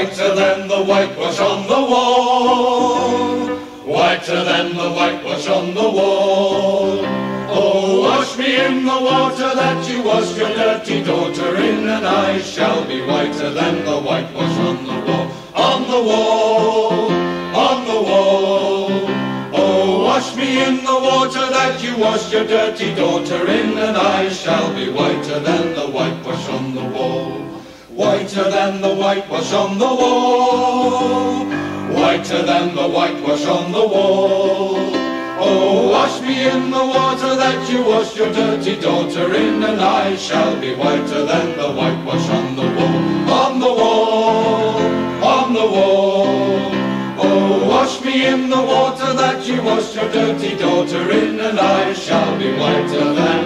whiter than the whitewash on the wall, whiter than the whitewash on the wall. Oh, wash me in the water that you washed your dirty daughter in, and I shall be whiter than the whitewash on the wall, on the wall, on the wall. Oh, wash me in the water that you washed your dirty daughter in, and I shall be whiter than the whitewash on the wall. Whiter than the whitewash on the wall, whiter than the whitewash on the wall. Oh, wash me in the water that you washed your dirty daughter in, and I shall be whiter than the whitewash on the wall, on the wall, on the wall. Oh, wash me in the water that you washed your dirty daughter in, and I shall be whiter than